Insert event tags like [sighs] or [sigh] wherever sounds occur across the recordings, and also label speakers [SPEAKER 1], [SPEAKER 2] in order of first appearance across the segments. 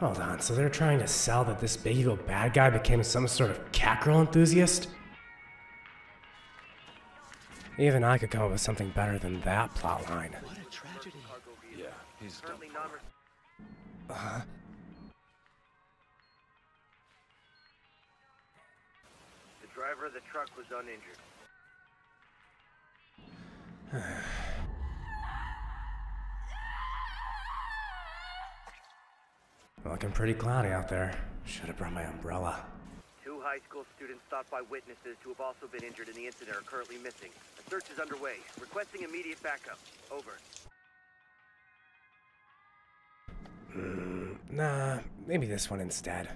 [SPEAKER 1] Hold on, so they're trying to sell that this big evil bad guy became some sort of cat girl enthusiast? Even I could come up with something better than that plotline.
[SPEAKER 2] What a tragedy.
[SPEAKER 3] Yeah, he's done.
[SPEAKER 4] Currently
[SPEAKER 1] Uh-huh.
[SPEAKER 4] The driver of the truck was uninjured. [sighs] [sighs] [sighs]
[SPEAKER 1] Looking pretty cloudy out there. Should have brought my umbrella.
[SPEAKER 4] Two high school students thought by witnesses to have also been injured in the incident are currently missing. A search is underway. Requesting immediate backup. Over.
[SPEAKER 1] Hmm, nah, maybe this one instead.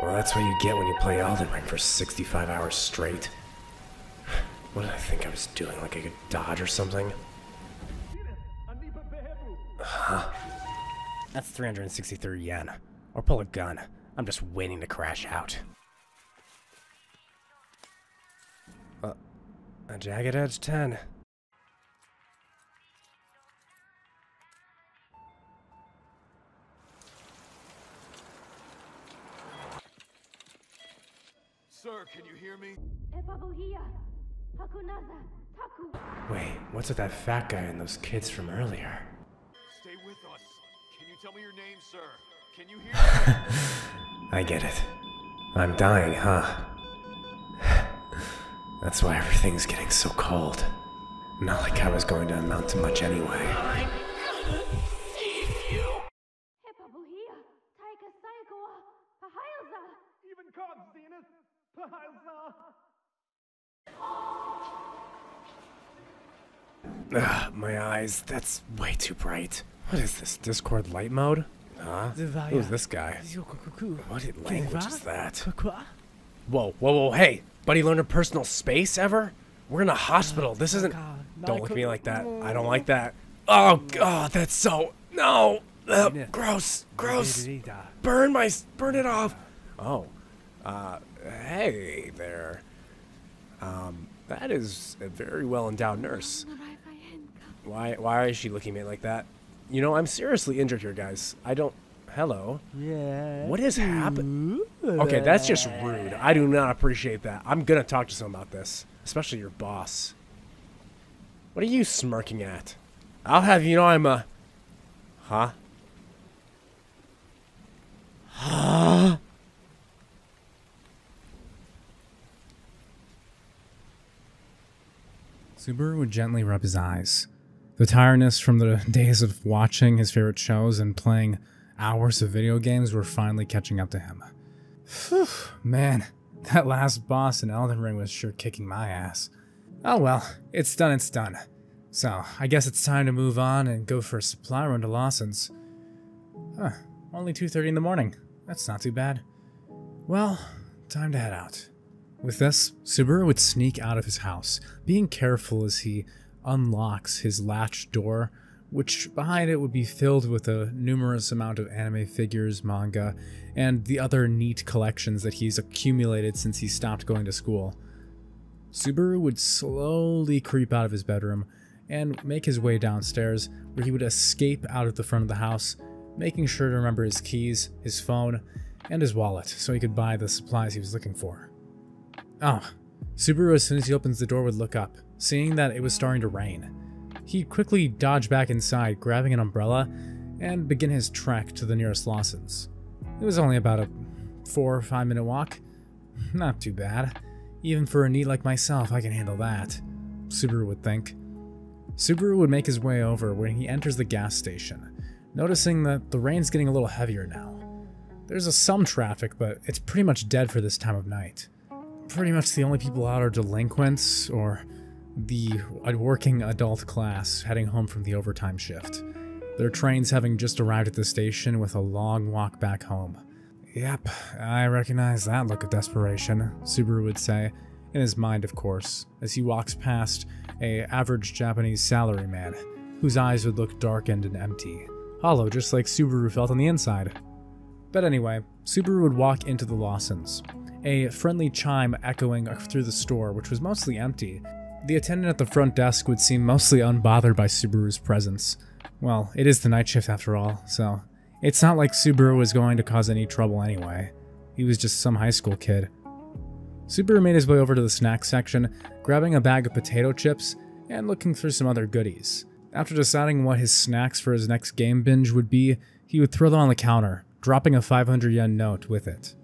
[SPEAKER 1] Well, that's what you get when you play Elden Ring for 65 hours straight. [sighs] What did I think I was doing? Like I could dodge or something? Huh? That's 363 yen. Or pull a gun. I'm just waiting to crash out. Uh, a Jagged Edge 10.
[SPEAKER 3] Sir, can you hear me?
[SPEAKER 5] Epabuhia, Hakunaza, Taku.
[SPEAKER 1] Wait, what's with that fat guy and those kids from earlier?
[SPEAKER 3] Stay with us. Can you tell me your name, sir? Can you hear? [laughs]
[SPEAKER 1] I get it. I'm dying, huh? That's why everything's getting so cold. Not like I was going to amount to much anyway.
[SPEAKER 5] Epabuhia, Taika Saikoa, Pahailza.
[SPEAKER 6] Even Constanus,
[SPEAKER 1] Ugh, ah, my eyes, that's way too bright. What is this, Discord light mode? Huh? Who's this guy? What language is that? Whoa, whoa, whoa, hey! Buddy learned a personal space ever? We're in a hospital. This isn't. Don't look at me like that. I don't like that. Oh, God, that's so. No! Ugh, gross, gross. Burn my. Burn it off. Oh. Uh, hey there. Um, that is a very well endowed nurse. Why, why is she looking at me like that? You know, I'm seriously injured here, guys. I don't. Hello?
[SPEAKER 6] Yeah.
[SPEAKER 1] What is happening? Okay, that's just rude. I do not appreciate that. I'm gonna talk to someone about this, especially your boss. What are you smirking at? I'll have you know I'm a. Huh? Huh?
[SPEAKER 7] Subaru would gently rub his eyes. The tiredness from the days of watching his favorite shows and playing hours of video games were finally catching up to him. Man, that last boss in Elden Ring was sure kicking my ass. Oh well, it's done, it's done. So, I guess it's time to move on and go for a supply run to Lawson's. Huh, only 2.30 in the morning. That's not too bad. Well, time to head out. With this, Subaru would sneak out of his house, being careful as he unlocks his latch door, which behind it would be filled with a numerous amount of anime figures, manga, and the other neat collections that he's accumulated since he stopped going to school. Subaru would slowly creep out of his bedroom and make his way downstairs, where he would escape out of the front of the house, making sure to remember his keys, his phone, and his wallet so he could buy the supplies he was looking for. Oh, Subaru, as soon as he opens the door, would look up, seeing that it was starting to rain. He quickly dodged back inside, grabbing an umbrella, and began his trek to the nearest Lawson's. It was only about a four or five minute walk. [laughs] Not too bad. Even for a NEET like myself, I can handle that. Subaru would think. Subaru would make his way over when he enters the gas station, noticing that the rain's getting a little heavier now. There's a some traffic, but it's pretty much dead for this time of night. Pretty much the only people out are delinquents or the working adult class heading home from the overtime shift. Their trains having just arrived at the station with a long walk back home. Yep, I recognize that look of desperation, Subaru would say, in his mind of course, as he walks past a average Japanese salaryman, whose eyes would look darkened and empty, hollow just like Subaru felt on the inside. But anyway, Subaru would walk into the Lawsons, a friendly chime echoing through the store, which was mostly empty. The attendant at the front desk would seem mostly unbothered by Subaru's presence. Well, it is the night shift after all, so It's not like Subaru was going to cause any trouble anyway. He was just some high school kid. Subaru made his way over to the snack section, grabbing a bag of potato chips and looking through some other goodies. After deciding what his snacks for his next game binge would be, he would throw them on the counter, dropping a 500 yen note with it.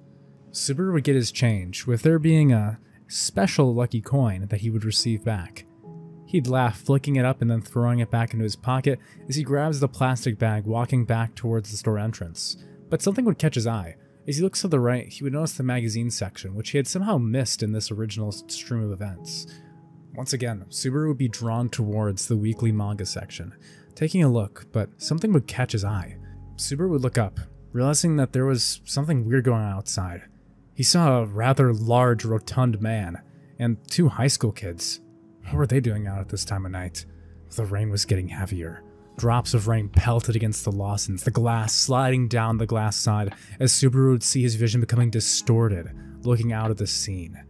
[SPEAKER 7] Subaru would get his change, with there being a special lucky coin that he would receive back. He'd laugh, flicking it up and then throwing it back into his pocket as he grabs the plastic bag, walking back towards the store entrance. But something would catch his eye. As he looks to the right, he would notice the magazine section, which he had somehow missed in this original stream of events. Once again, Subaru would be drawn towards the weekly manga section, taking a look, but something would catch his eye. Subaru would look up, realizing that there was something weird going on outside. He saw a rather large, rotund man, and two high school kids. What were they doing out at this time of night? The rain was getting heavier. Drops of rain pelted against the Lawsons, the glass sliding down the glass side as Subaru would see his vision becoming distorted, looking out at the scene.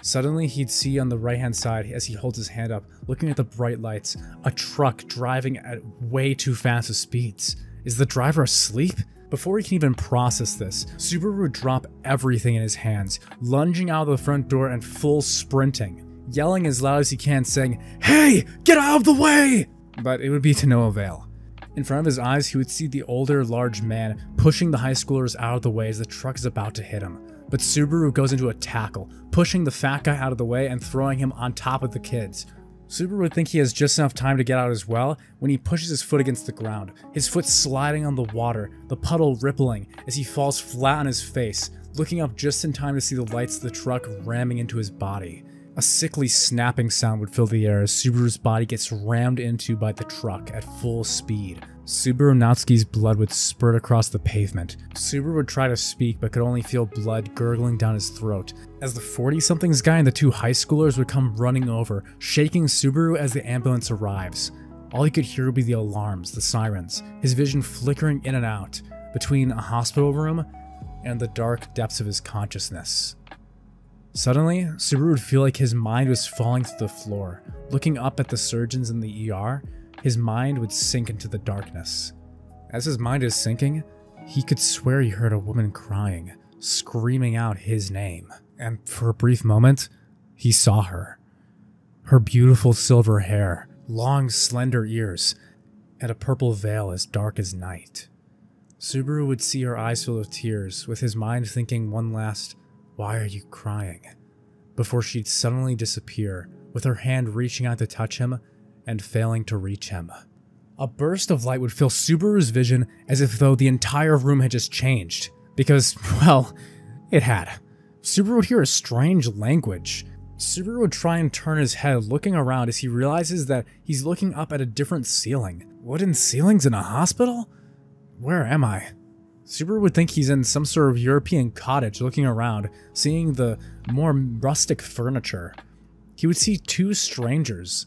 [SPEAKER 7] Suddenly, he'd see on the right hand side as he holds his hand up, looking at the bright lights, a truck driving at way too fast of speeds. Is the driver asleep? Before he can even process this, Subaru would drop everything in his hands, lunging out of the front door and full sprinting, yelling as loud as he can, saying, Hey, get out of the way! But it would be to no avail. In front of his eyes, he would see the older, large man pushing the high schoolers out of the way as the truck is about to hit him. But Subaru goes into a tackle, pushing the fat guy out of the way and throwing him on top of the kids. Subaru would think he has just enough time to get out as well when he pushes his foot against the ground, his foot sliding on the water, the puddle rippling as he falls flat on his face, looking up just in time to see the lights of the truck ramming into his body. A sickly snapping sound would fill the air as Subaru's body gets rammed into by the truck at full speed. Subaru Natsuki's blood would spurt across the pavement. Subaru would try to speak but could only feel blood gurgling down his throat. As the 40-somethings guy and the two high schoolers would come running over, shaking Subaru as the ambulance arrives. All he could hear would be the alarms, the sirens, his vision flickering in and out between a hospital room and the dark depths of his consciousness. Suddenly, Subaru would feel like his mind was falling to the floor. Looking up at the surgeons in the ER, his mind would sink into the darkness. As his mind is sinking, he could swear he heard a woman crying, screaming out his name. And for a brief moment, he saw her. Her beautiful silver hair, long slender ears, and a purple veil as dark as night. Subaru would see her eyes full of tears, with his mind thinking one last, Why are you crying? Before she'd suddenly disappear, with her hand reaching out to touch him and failing to reach him. A burst of light would fill Subaru's vision as if though the entire room had just changed. Because, [laughs] well, it had. Subaru would hear a strange language. Subaru would try and turn his head looking around as he realizes that he's looking up at a different ceiling. Wooden ceilings in a hospital? Where am I? Subaru would think he's in some sort of European cottage looking around, seeing the more rustic furniture. He would see two strangers,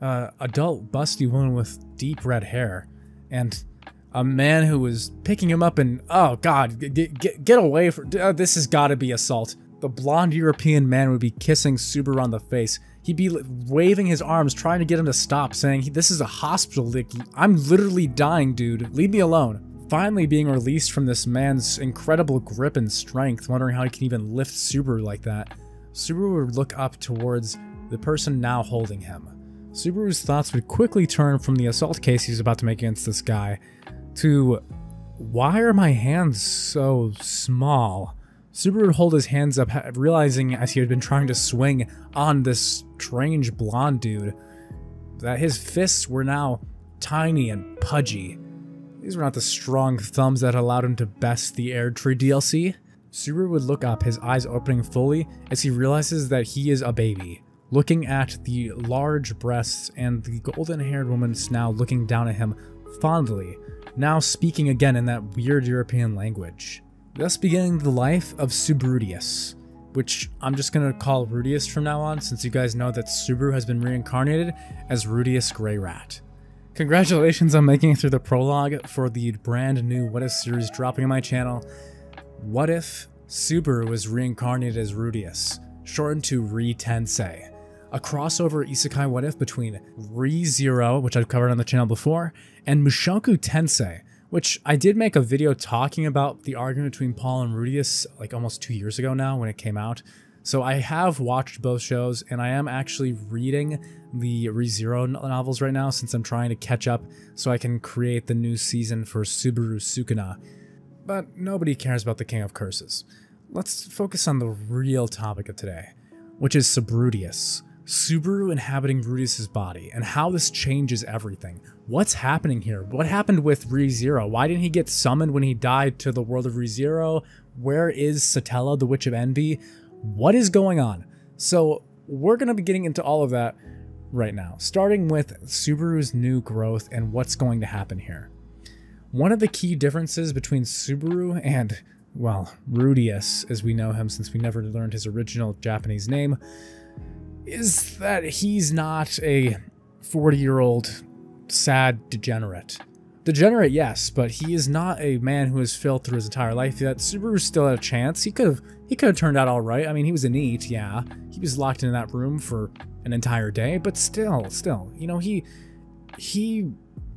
[SPEAKER 7] uh, adult busty woman with deep red hair, and a man who was picking him up and oh god, get get, get away from uh, this has got to be assault. The blonde European man would be kissing Subaru on the face. He'd be waving his arms, trying to get him to stop, saying, "This is a hospital. I'm literally dying, dude. Leave me alone." Finally, being released from this man's incredible grip and strength, wondering how he can even lift Subaru like that, Subaru would look up towards the person now holding him. Subaru's thoughts would quickly turn from the assault case he's about to make against this guy to why are my hands so small? Subaru would hold his hands up, realizing as he had been trying to swing on this strange blonde dude that his fists were now tiny and pudgy. These were not the strong thumbs that allowed him to best the Erdtree DLC. Subaru would look up, his eyes opening fully as he realizes that he is a baby looking at the large breasts and the golden haired woman now looking down at him fondly, now speaking again in that weird European language. Thus beginning the life of Subarudius, which I'm just gonna call Rudeus from now on since you guys know that Subaru has been reincarnated as Rudeus Grey Rat. Congratulations on making it through the prologue for the brand new What If series dropping on my channel. What if Subaru was reincarnated as Rudeus, shortened to Re Tensei? A crossover isekai what if between ReZero, which I've covered on the channel before, and Mushoku Tensei, which I did make a video talking about the argument between Paul and Rudeus like almost two years ago now when it came out. So I have watched both shows and I am actually reading the ReZero novels right now since I'm trying to catch up so I can create the new season for Subaru Sukuna. But nobody cares about the King of Curses. Let's focus on the real topic of today, which is Subrudius. Subaru inhabiting Rudeus's body and how this changes everything. What's happening here? What happened with ReZero? Why didn't he get summoned when he died to the world of ReZero? Where is Satella, the Witch of Envy? What is going on? So, we're going to be getting into all of that right now, starting with Subaru's new growth and what's going to happen here. One of the key differences between Subaru and, well, Rudeus, as we know him since we never learned his original Japanese name, is that he's not a 40 year old sad degenerate. Degenerate, yes, but he is not a man who has failed through his entire life That Subaru still had a chance. He could have he could have turned out all right. I mean, he was a NEET, yeah. He was locked in that room for an entire day, but still, still, you know, he he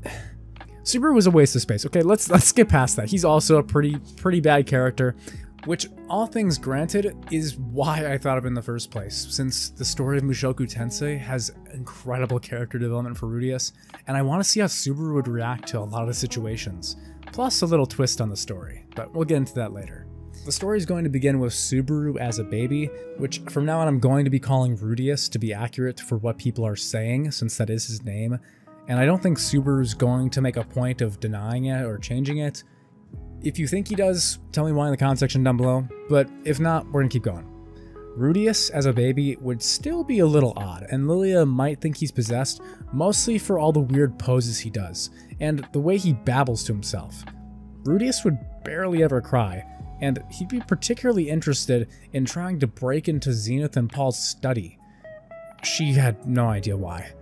[SPEAKER 7] [sighs] Subaru was a waste of space. Okay, let's let's get past that. He's also a pretty pretty bad character which, all things granted, is why I thought of it in the first place, since the story of Mushoku Tensei has incredible character development for Rudeus, and I want to see how Subaru would react to a lot of the situations, plus a little twist on the story, but we'll get into that later. The story is going to begin with Subaru as a baby, which from now on I'm going to be calling Rudeus to be accurate for what people are saying, since that is his name, and I don't think Subaru's going to make a point of denying it or changing it, if you think he does, tell me why in the comment section down below, but if not, we're gonna keep going. Rudeus as a baby would still be a little odd, and Lilia might think he's possessed, mostly for all the weird poses he does, and the way he babbles to himself. Rudeus would barely ever cry, and he'd be particularly interested in trying to break into Zenith and Paul's study. She had no idea why.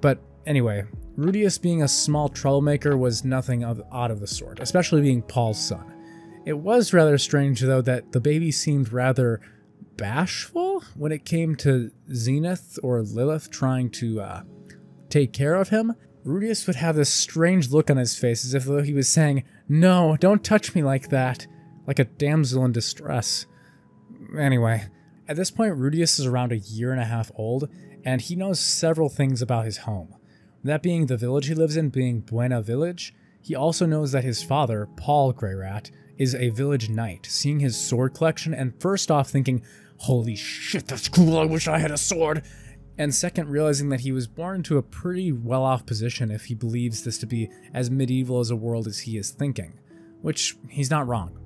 [SPEAKER 7] But anyway, Rudeus being a small troublemaker was nothing of, odd of the sort, especially being Paul's son. It was rather strange, though, that the baby seemed rather bashful when it came to Zenith or Lilith trying to uh, take care of him. Rudeus would have this strange look on his face as if though he was saying, No, don't touch me like that, like a damsel in distress. Anyway, at this point, Rudeus is around a year and a half old, and he knows several things about his home. That being the village he lives in being Buena Village, he also knows that his father, Paul Greyrat, is a village knight, seeing his sword collection and first off thinking, holy shit, that's cool, I wish I had a sword. And second, realizing that he was born into a pretty well off position if he believes this to be as medieval as a world as he is thinking, which he's not wrong.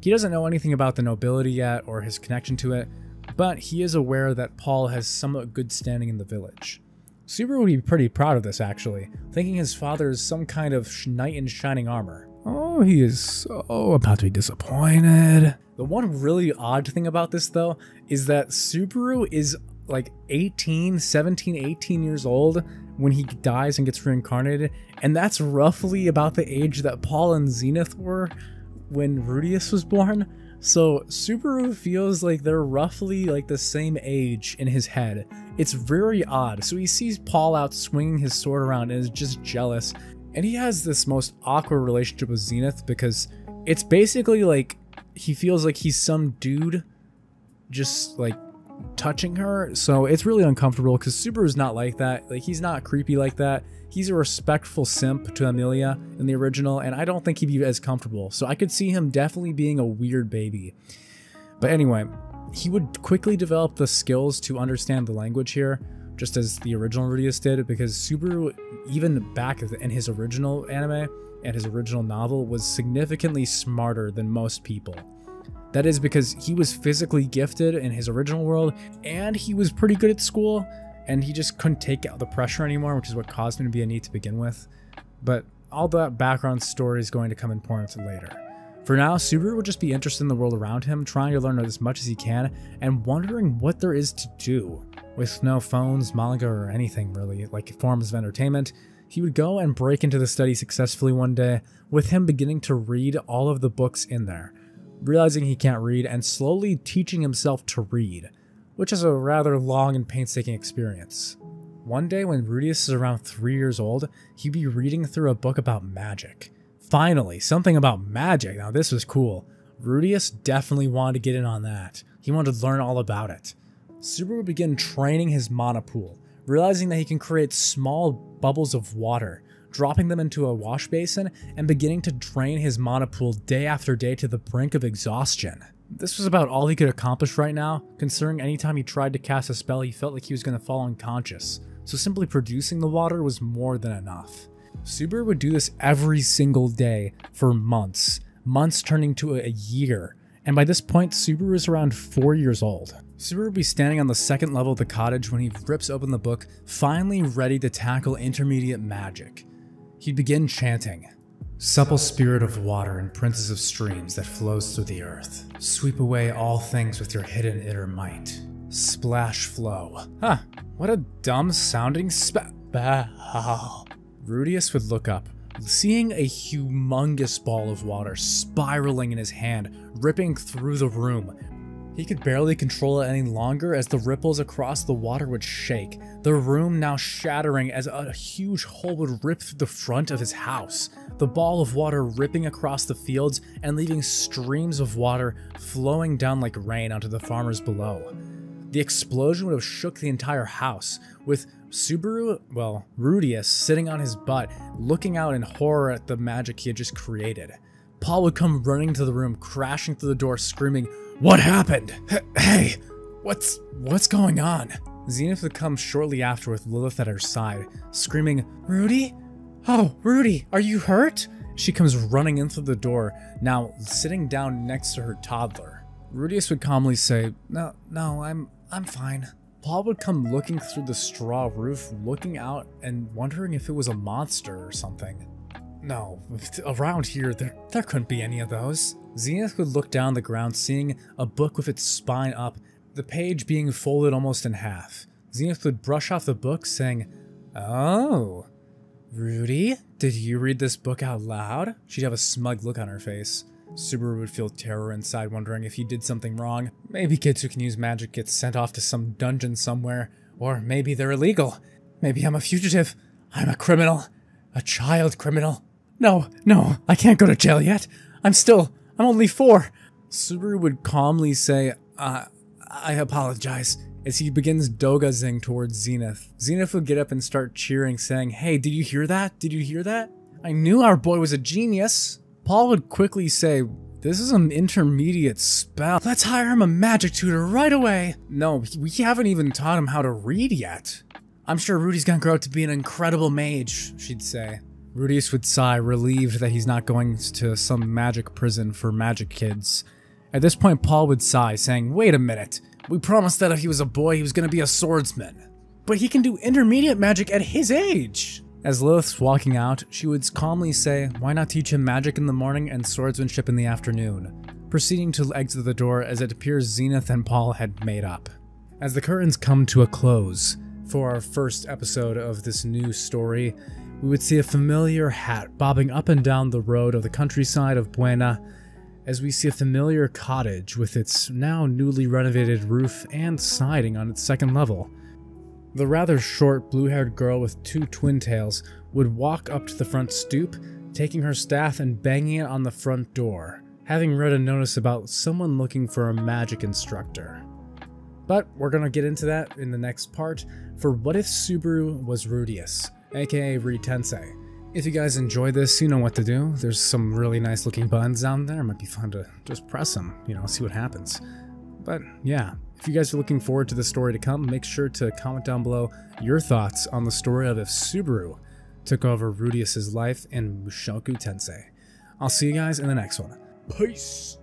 [SPEAKER 7] He doesn't know anything about the nobility yet or his connection to it, but he is aware that Paul has somewhat good standing in the village. Subaru would be pretty proud of this, actually, thinking his father is some kind of knight in shining armor. Oh, he is so about to be disappointed. The one really odd thing about this, though, is that Subaru is like 18, 17, 18 years old when he dies and gets reincarnated, and that's roughly about the age that Paul and Zenith were when Rudeus was born. So Subaru feels like they're roughly like the same age in his head. It's very odd. So he sees Paul out swinging his sword around and is just jealous. And he has this most awkward relationship with Zenith because it's basically like he feels like he's some dude just like touching her. So it's really uncomfortable because Subaru's not like that. Like he's not creepy like that. He's a respectful simp to Emilia in the original, and I don't think he'd be as comfortable. So I could see him definitely being a weird baby. But anyway, he would quickly develop the skills to understand the language here, just as the original Rudeus did, because Subaru, even back in his original anime and his original novel, was significantly smarter than most people. That is because he was physically gifted in his original world, and he was pretty good at school, and he just couldn't take out the pressure anymore, which is what caused him to be a NEET to begin with. But all that background story is going to come important later. For now, Subaru would just be interested in the world around him, trying to learn as much as he can, and wondering what there is to do. With no phones, manga, or anything really, like forms of entertainment, he would go and break into the study successfully one day, with him beginning to read all of the books in there, realizing he can't read and slowly teaching himself to read which is a rather long and painstaking experience. One day when Rudeus is around 3 years old, he'd be reading through a book about magic. Finally, something about magic. Now, this was cool. Rudeus definitely wanted to get in on that. He wanted to learn all about it. Subaru begin training his mana pool, realizing that he can create small bubbles of water, dropping them into a wash basin, and beginning to drain his mana pool day after day to the brink of exhaustion. This was about all he could accomplish right now, considering anytime he tried to cast a spell he felt like he was going to fall unconscious, so simply producing the water was more than enough. Subaru would do this every single day for months, months turning to a year, and by this point Subaru is around 4 years old. Subaru would be standing on the second level of the cottage when he rips open the book, finally ready to tackle intermediate magic. He'd begin chanting, Supple spirit of water and princess of streams that flows through the earth. Sweep away all things with your hidden inner might. Splash flow. Huh, what a dumb sounding spa- Bow. [laughs] Rudeus would look up, seeing a humongous ball of water spiraling in his hand, ripping through the room. He could barely control it any longer as the ripples across the water would shake, the room now shattering as a huge hole would rip through the front of his house, the ball of water ripping across the fields and leaving streams of water flowing down like rain onto the farmers below. The explosion would have shook the entire house, with Subaru, well, Rudeus, sitting on his butt, looking out in horror at the magic he had just created. Paul would come running to the room, crashing through the door, screaming, What happened? Hey, what's what's going on? Zenith would come shortly after with Lilith at her side, screaming, Rudy? Oh, Rudy, are you hurt? She comes running in through the door, now sitting down next to her toddler. Rudeus would calmly say, No, no, I'm I'm fine. Paul would come looking through the straw roof, looking out and wondering if it was a monster or something. No, around here, there, there couldn't be any of those. Zenith would look down the ground, seeing a book with its spine up, the page being folded almost in half. Zenith would brush off the book, saying, Oh, Rudy, did you read this book out loud? She'd have a smug look on her face. Subaru would feel terror inside, wondering if he did something wrong. Maybe kids who can use magic get sent off to some dungeon somewhere, or maybe they're illegal. Maybe I'm a fugitive. I'm a criminal. A child criminal. No, no, I can't go to jail yet. I'm still, I'm only four. Subaru would calmly say, uh, I apologize, as he begins dogazing towards Zenith. Zenith would get up and start cheering, saying, Hey, did you hear that? Did you hear that? I knew our boy was a genius. Paul would quickly say, This is an intermediate spell. Let's hire him a magic tutor right away. No, we haven't even taught him how to read yet. I'm sure Rudy's gonna grow up to be an incredible mage, she'd say. Rudeus would sigh, relieved that he's not going to some magic prison for magic kids. At this point, Paul would sigh, saying, Wait a minute. We promised that if he was a boy, he was going to be a swordsman. But he can do intermediate magic at his age. As Lilith's walking out, she would calmly say, Why not teach him magic in the morning and swordsmanship in the afternoon? Proceeding to exit the door as it appears Zenith and Paul had made up. As the curtains come to a close for our first episode of this new story, we would see a familiar hat bobbing up and down the road of the countryside of Buena as we see a familiar cottage with its now newly renovated roof and siding on its second level. The rather short, blue haired girl with two twin tails would walk up to the front stoop, taking her staff and banging it on the front door, having read a notice about someone looking for a magic instructor. But we're gonna get into that in the next part for What If Subaru Was Rudeus, aka Reed Tensei. If you guys enjoy this, you know what to do. There's some really nice looking buttons down there. It might be fun to just press them, you know, see what happens. But yeah, if you guys are looking forward to the story to come, make sure to comment down below your thoughts on the story of if Subaru took over Rudeus's life in Mushoku Tensei. I'll see you guys in the next one. Peace!